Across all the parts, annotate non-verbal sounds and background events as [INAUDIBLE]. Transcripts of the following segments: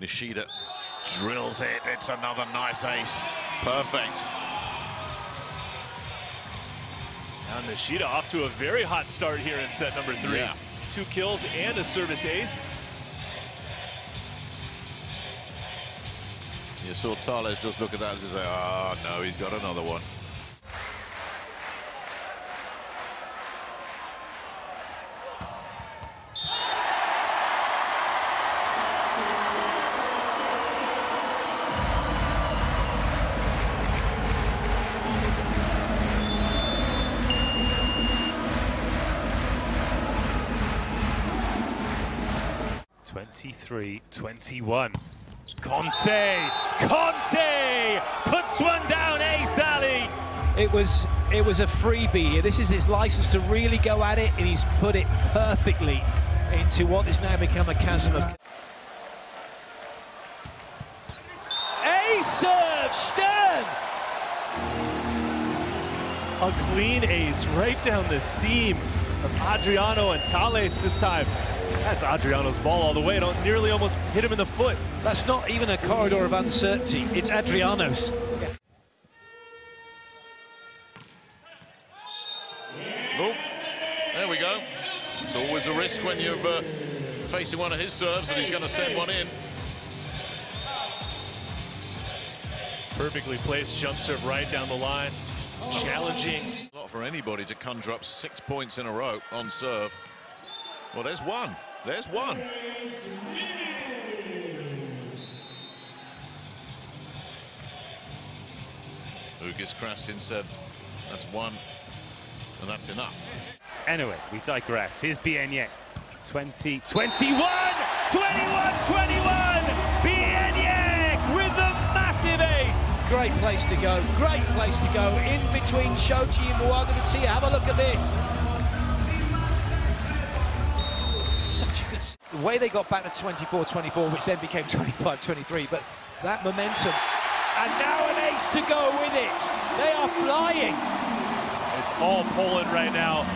Nishida drills it. It's another nice ace. Perfect. Now Nishida off to a very hot start here in set number three. Yeah. Two kills and a service ace. You saw Thales just look at that and say, oh, no, he's got another one. Twenty-three, twenty-one. Conte! Conte puts one down, Ace Ali. It was it was a freebie here. This is his license to really go at it, and he's put it perfectly into what has now become a chasm of. Ace serve, Stern. A clean ace right down the seam of Adriano and Thales this time. That's Adriano's ball all the way. Don't nearly almost hit him in the foot. That's not even a corridor of uncertainty. It's Adriano's. Oh, there we go. It's always a risk when you're uh, facing one of his serves that he's going to send one in. Perfectly placed jump serve right down the line. Challenging. Not for anybody to conjure up six points in a row on serve. Well, there's one. There's one. Ugis Krastin said that's one, and that's enough. Anyway, we digress. Here's Bieniek. 20, 21, 21, 21. Bieniek with the massive ace. Great place to go. Great place to go. In between Shoji and Muagututia. Have a look at this. The way they got back to 24-24, which then became [LAUGHS] 25-23, but that momentum. And now an ace to go with it. They are flying. It's all Poland right now.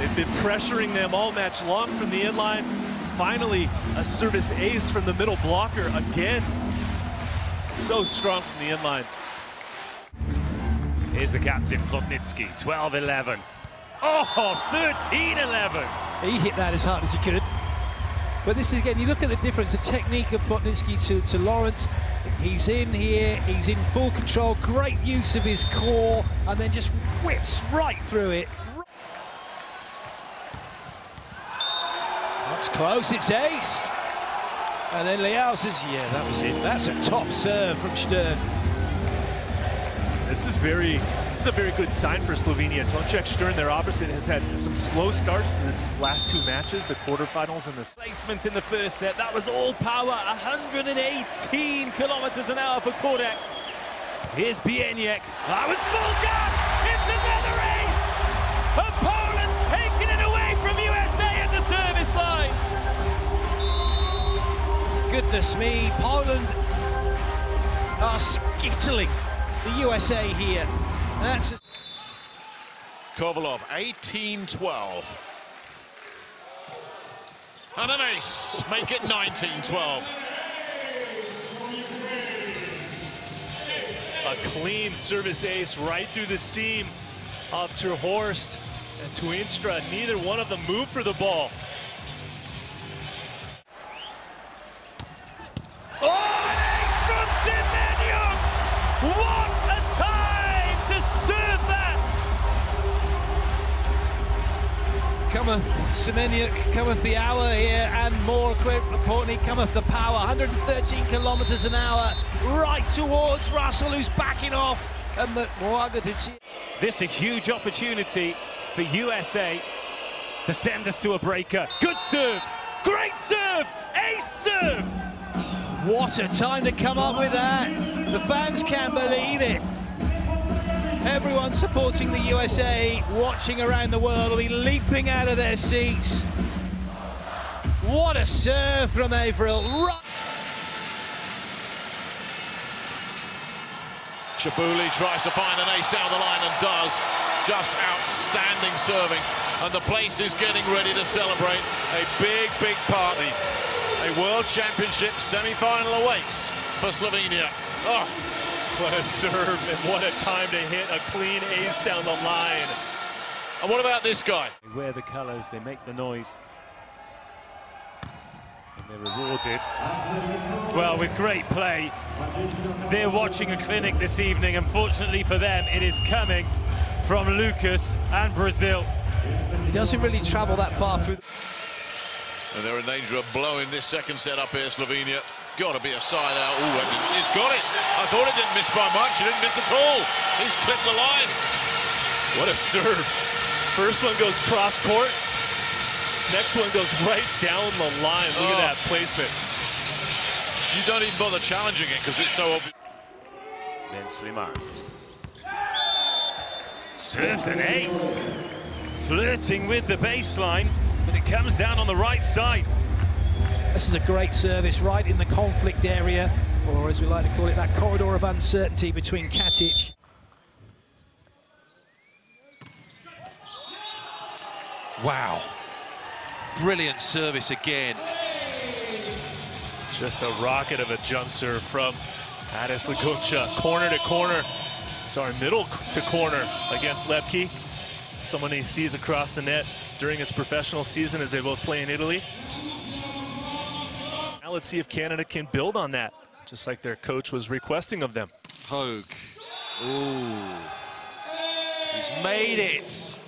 They've been pressuring them all match long from the inline. Finally, a service ace from the middle blocker again. So strong from the inline. Here's the captain, Plotnytskyi, 12-11. Oh, 13-11. He hit that as hard as he could. But this is again, you look at the difference, the technique of Plotnytskyi to, to Lawrence. He's in here, he's in full control, great use of his core, and then just whips right through it. That's close, it's ace. And then Leal says, yeah, that was it. That's a top serve from Stern. This is very, is a very good sign for Slovenia. Tonček Stern, their opposite, has had some slow starts in the last two matches, the quarterfinals and the placement in the first set. That was all power, 118 kilometers an hour for Kodak. Here's Bieniek. That was full gun. It's another ace. And Poland taking it away from USA at the service line. Goodness me, Poland are skittling the USA here. That's a Kovalov, 18-12. And an ace. Make it 19-12. A clean service ace right through the seam of Terhorst and Tuinstra. Neither one of them moved for the ball. Cometh Semeniuk, cometh the hour here, and more importantly, cometh the power. 113 kilometers an hour, right towards Russell, who's backing off. And Muagututia. This is a huge opportunity for USA to send us to a breaker. Good serve, great serve, ace serve! What a time to come up with that. The fans can't believe it. Everyone supporting the USA, watching around the world, will be leaping out of their seats. What a serve from Averill. Cebulj tries to find an ace down the line and does. Just outstanding serving. And the place is getting ready to celebrate a big, big party. A World Championship semi-final awaits for Slovenia. Oh, What a serve and what a time to hit a clean ace down the line. and what about this guy? They wear the colours, they make the noise. And they're rewarded. Well, with great play. They're watching a clinic this evening. Unfortunately for them, it is coming from Lucas and Brazil. He doesn't really travel that far through. And they're in danger of blowing this second set up here, Slovenia. Got to be a side out. Ooh, and he's got it. I thought it didn't miss by much. He didn't miss at all. He's clipped the line. What a serve. First one goes cross court. Next one goes right down the line. Look Oh. at that placement. You don't even bother challenging it because it's so obvious. Ben Sliman. Serves an ace. Flirting with the baseline, but it comes down on the right side. This is a great service right in the conflict area, or as we like to call it, that corridor of uncertainty between Katic. Wow. Brilliant service again. Just a rocket of a jump serve from Adis Lagumdzija. Corner to corner. Sorry, middle to corner against Lepke. Someone he sees across the net during his professional season as they both play in Italy. Let's see if Canada can build on that, just like their coach was requesting of them. Hoag. Ooh. He's made it.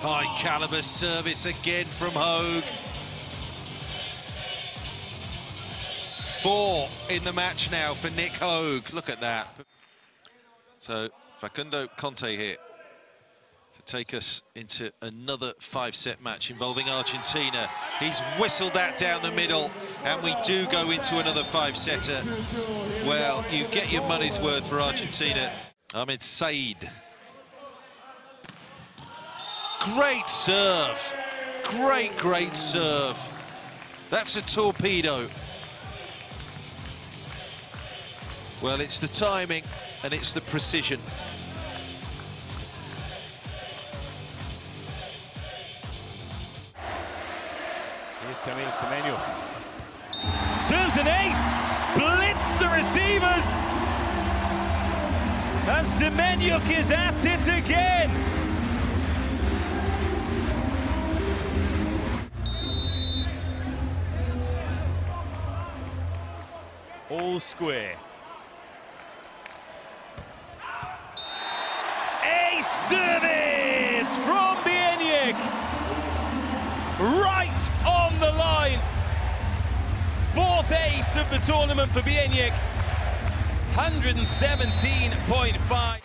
High caliber service again from Hoag. Four in the match now for Nick Hoag. Look at that. So Facundo Conte here to take us into another five-set match involving Argentina. He's whistled that down the middle, and we do go into another five-setter. Well, you get your money's worth for Argentina. Ahmed Said. Great serve. Great, great serve. That's a torpedo. Well, it's the timing and it's the precision. Here's Kamil Semeniuk. Serves an ace, splits the receivers. And Semeniuk is at it again. All square. A service from Bieniek right on the line. Fourth ace of the tournament for Bieniek. 117.5.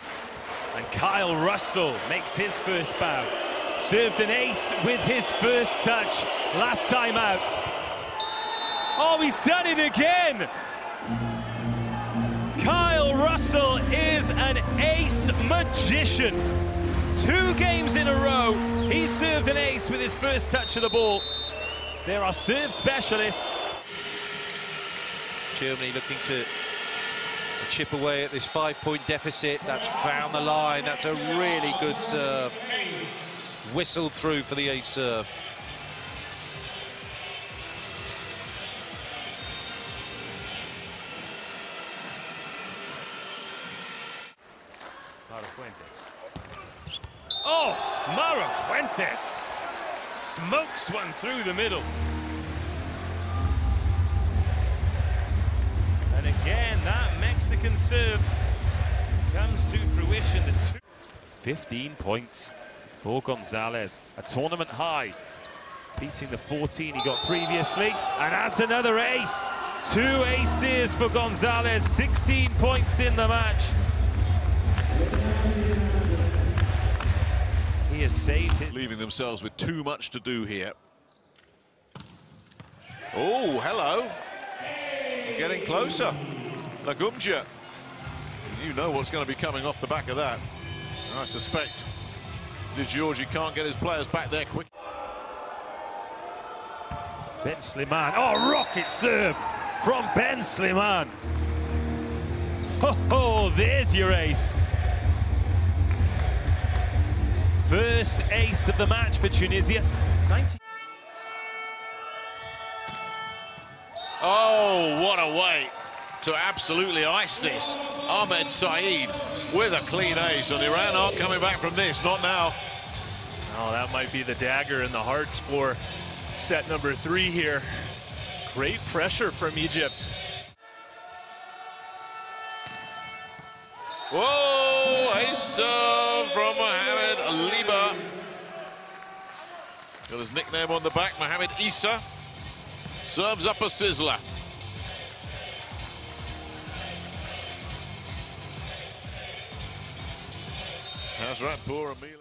And Kyle Russell makes his first bow. Served an ace with his first touch last time out. Oh, he's done it again. Kyle Russell is an ace magician. Two games in a row, he served an ace with his first touch of the ball. There are serve specialists. Germany looking to chip away at this five-point deficit. That's found the line. That's a really good serve. Whistled through for the ace serve. Maro Fuentes smokes one through the middle. And again, that Mexican serve comes to fruition. The two 15 points for Gonzalez, a tournament high, beating the 14 he got previously, and adds another ace. Two aces for Gonzalez, 16 points in the match. He has saved it. Leaving themselves with too much to do here. Oh, hello. Getting closer. Lagumdzija. You know what's going to be coming off the back of that. I suspect De Giorgi can't get his players back there quick. Ben Sliman. Oh, rocket serve from Ben Sliman. Oh, oh, there's your ace. First ace of the match for Tunisia. 19. Oh, what a way to absolutely ice this. Ahmed Saeed with a clean ace, and Iran aren't coming back from this, not now. Oh, that might be the dagger in the hearts for set number three here. Great pressure from Egypt. Whoa, ace uh, serve from Mohamed Liba. Got his nickname on the back, Mohamed Isa. Serves up a sizzler. Hazrat Poor Amila.